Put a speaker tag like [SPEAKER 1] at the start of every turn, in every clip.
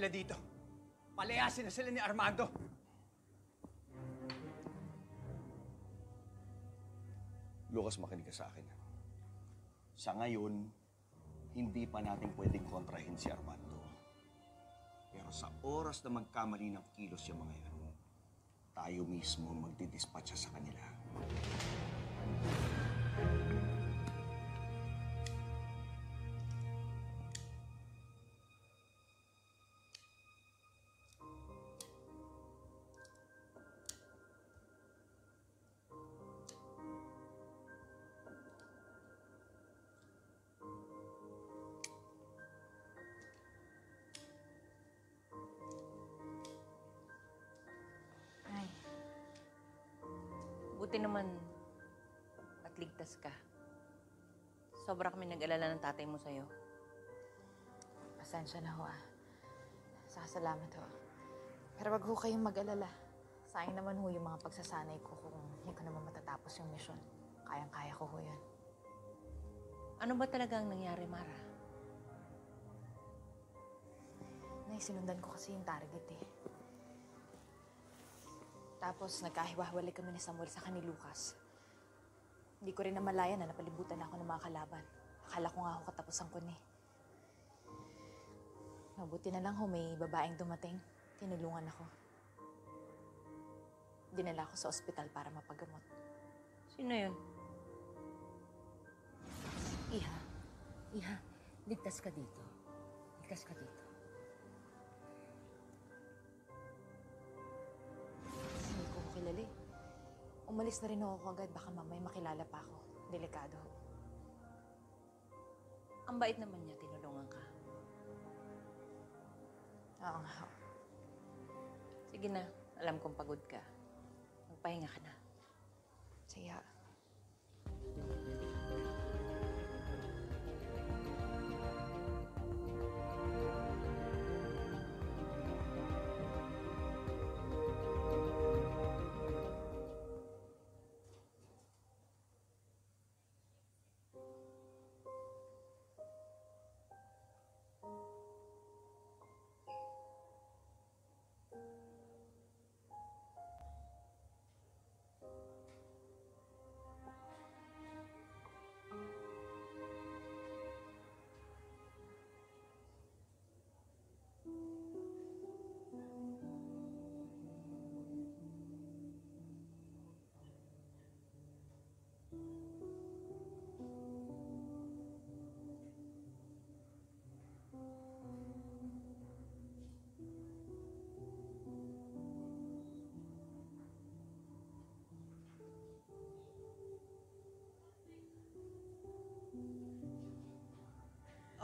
[SPEAKER 1] Sila dito. Palayasin na sila ni Armando.
[SPEAKER 2] Lucas, makinig ka sa akin. Sa ngayon, hindi pa natin pwedeng kontrahin si Armando. Pero sa oras na magkamali ng kilos yung mga yan, tayo mismo magdidispatcha sa kanila.
[SPEAKER 3] Buti naman at ligtas ka. Sobra kami nag-alala ng tatay mo sa'yo.
[SPEAKER 4] Pasensya na ho ah. Sakasalamat ho. Pero wag ho kayong mag-alala. Sayang naman ho yung mga pagsasanay ko kung hindi ko naman matatapos yung mission. Kayang-kaya ko ho yun.
[SPEAKER 3] Ano ba talaga ang nangyari, Mara?
[SPEAKER 4] Nay, sinundan ko kasi yung target eh. Tapos nagkahiwa-hiwalay kami ni Samuel sa ni Lucas. Hindi ko rin namalayan na napalibutan na ako ng mga kalaban. Akala ko nga ako katapusan ko ni. Mabuti na lang ho, may babaeng dumating. Tinulungan ako. Dinala ako sa ospital para mapagamot.
[SPEAKER 3] Sino yun?
[SPEAKER 5] Iha, Iha, ligtas ka dito. Ligtas ka dito.
[SPEAKER 4] Umalis na rin ako agad. Baka mamaya makilala pa ako. Delikado.
[SPEAKER 3] Ang bait naman niya, tinulungan ka.
[SPEAKER 4] Oo nga.
[SPEAKER 3] Sige na, alam kong pagod ka. Magpahinga ka na.
[SPEAKER 4] Sige ho.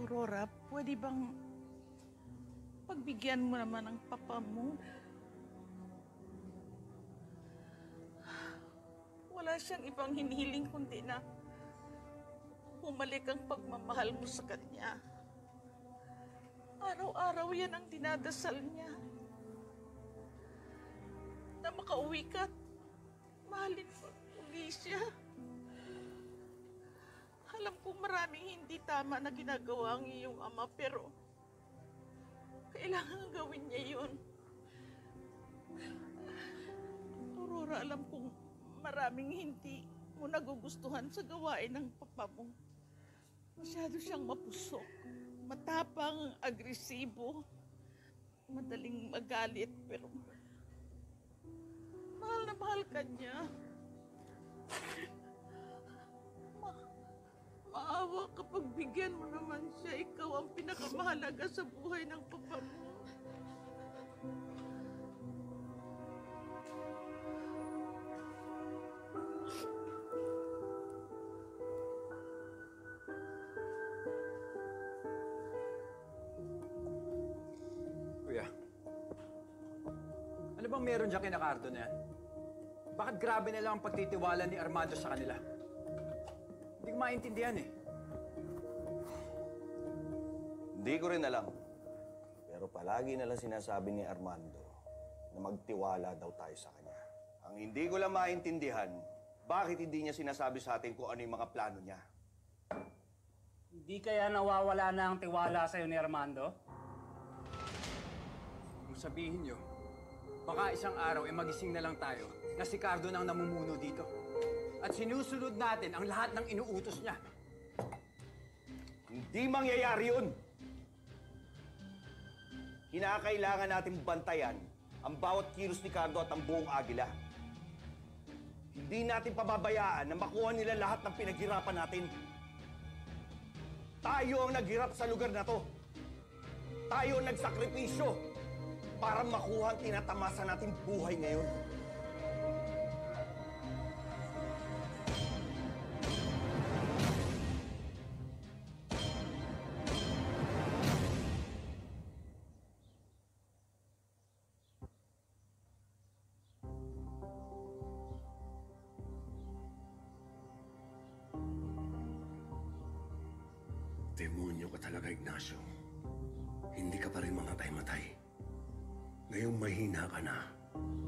[SPEAKER 6] Aurora, pwede bang pagbigyan mo naman ang papa mo? Wala siyang ibang hinihiling kundi na bumalik ang pagmamahal mo sa kanya. Araw-araw yan ang dinadasal niya. Na makauwi ka at mahalin mo siya. Alam kong maraming hindi tama na ginagawa ang iyong ama, pero kailangan gawin niya yun. Aurora, alam kong maraming hindi mo nagugustuhan sa gawain ng papa mo. Masyado siyang mapusok, matapang, agresibo, madaling magalit, pero mahal na mahal ka niya. Bigyan mo naman siya. Ikaw ang pinakamahalaga sa buhay ng papa mo.
[SPEAKER 1] Kuya, ano bang meron dyan kina Cardo na yan? Bakit grabe na lang ang pagtitiwala ni Armando sa kanila? Hindi ko maintindihan eh.
[SPEAKER 2] Hindi ko rin alam. Pero palagi na lang sinasabi ni Armando na magtiwala daw tayo sa kanya. Ang hindi ko lang maintindihan, bakit hindi niya sinasabi sa atin kung ano yung mga plano niya?
[SPEAKER 7] Hindi kaya nawawala na ang tiwala sa'yo ni Armando?
[SPEAKER 1] sabihin nyo, baka isang araw ay magising na lang tayo na si Cardo nang namumuno dito. At sinusunod natin ang lahat ng inuutos niya.
[SPEAKER 2] Hindi mangyayari yun! Kinakailangan natin bantayan ang bawat kilos ni Cardo at ang buong Agila. Hindi natin pababayaan na makuha nila lahat ng pinaghirapan natin. Tayo ang naghirap sa lugar na to. Tayo ang nagsakripisyo para makuha ang tinatamasa nating buhay ngayon.
[SPEAKER 7] Demonyo ka talaga, Ignacio. Hindi ka pa rin mamatay-matay. Ngayong mahina ka na,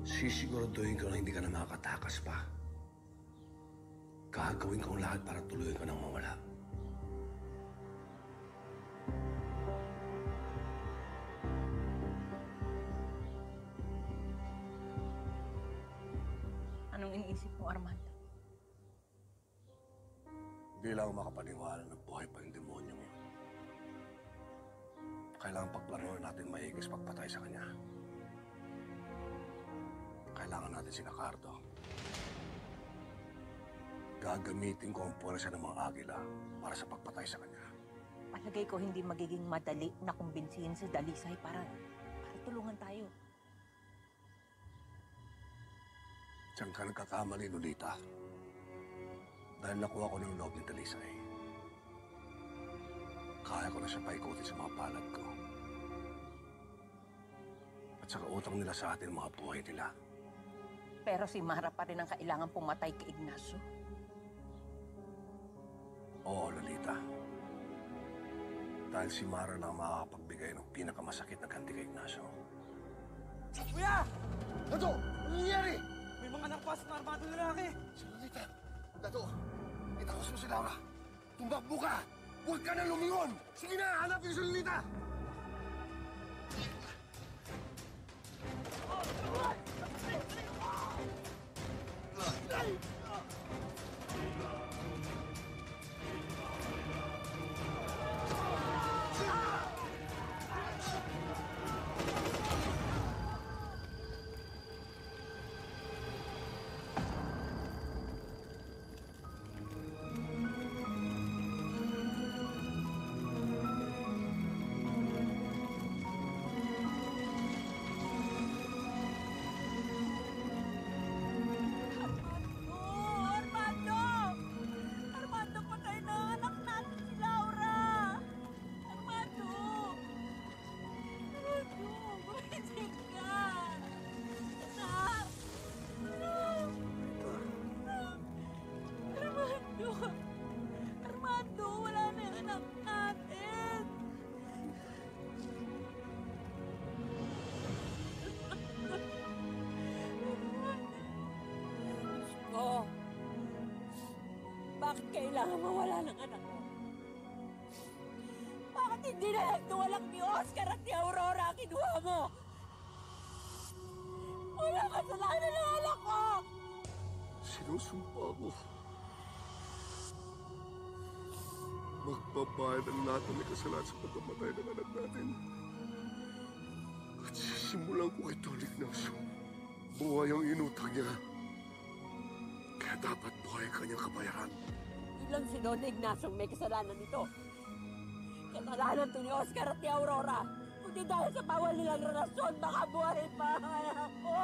[SPEAKER 7] sisiguraduhin ko na hindi ka na makatakas pa. Gagawin ko lahat para tuloy ka nang mawala.
[SPEAKER 8] Anong iniisip mo, Armando?
[SPEAKER 7] Hindi lang makapaniwala na buhay pa yung demonyo mo. Kailangan pagplanuhan natin maigis pagpatay sa kanya. Kailangan natin si Cardo. Gagamitin ko ang puwersa ng mga agila para sa pagpatay sa kanya.
[SPEAKER 8] Palagay ko hindi magiging madali na kumbinsihin si Dalisay para, para tulungan tayo.
[SPEAKER 7] Diyan ka nagkakamali, Lolita. Dahil nakuha ko ng loob ni Dalisay. Kaya ko na siya paikutin sa mga palad ko. Saka utang nila sa atin mga buhay nila.
[SPEAKER 8] Pero si Mara pa rin ang kailangan pumatay kay Ignacio.
[SPEAKER 7] Oo, Lolita. Dahil si Mara na ang makakapagbigay ng pinakamasakit na ganti kay Ignacio.
[SPEAKER 1] Kuya!
[SPEAKER 2] Dato! Ano nangyayari?
[SPEAKER 1] May mga nakpas na armado lalaki!
[SPEAKER 7] Si Lolita! Dato! Itakas mo si Laura! Tumbakbo ka! Huwag ka na lumingon! Sige na! Hanapin si Lolita!
[SPEAKER 3] Armando! Bakit kailangan mawala ng anak ko? Bakit hindi na lang tuwalak ni Oscar at ni Aurora ang kinuha mo? Wala kasalanan ng anak ko!
[SPEAKER 7] Sinusumpa ko. Magbabayad ang lahat ng kasalanan sa pagkamatay ng anak natin. At sisimulan ko kay Tony Ignacio. Buhay ang inutang niya. Kaya dapat buhay ang kanyang kabayaran.
[SPEAKER 3] Lang si Don Ignacio may kasalanan nito. Kasalanan to ni Oscar at ni Aurora. Kundi dahil sa bawal nilang relasyon, baka buhay pa ang anak ko!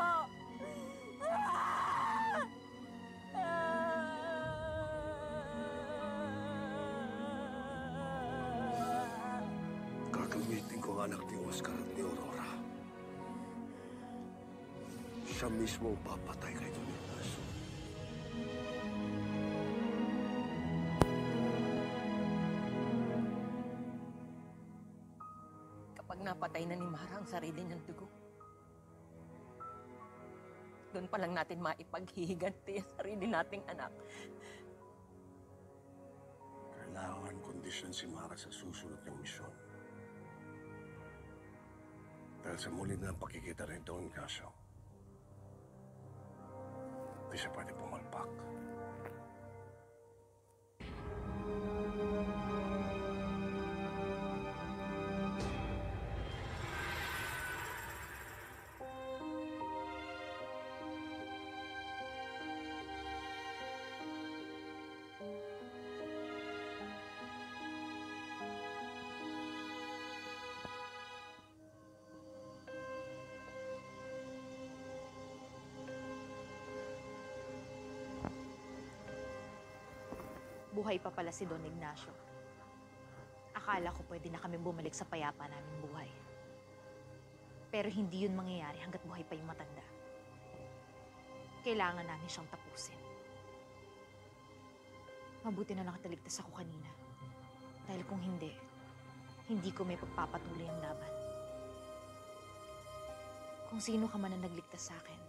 [SPEAKER 7] Gagamitin ko ang anak ni Oscar at ni Aurora. Siya mismo ang papatay kay Tony
[SPEAKER 8] Kapag napatay na ni Mara ang sarili niyang dugo. Doon pa lang natin maipaghihiganti ang sarili nating anak.
[SPEAKER 7] Kailangan kondisyon si Mara sa susunod niyang misyon. Dahil sa muli na pagkikita rin Don Ignacio, di siya pwede pumalpak.
[SPEAKER 4] Buhay pa pala si Don Ignacio. Akala ko pwede na kami bumalik sa payapa namin buhay. Pero hindi yun mangyayari hanggat buhay pa yung matanda. Kailangan namin siyang tapusin. Mabuti na nakataligtas ako kanina. Dahil kung hindi, hindi ko may pagpapatuloy ang laban. Kung sino ka man ang nagligtas sa akin,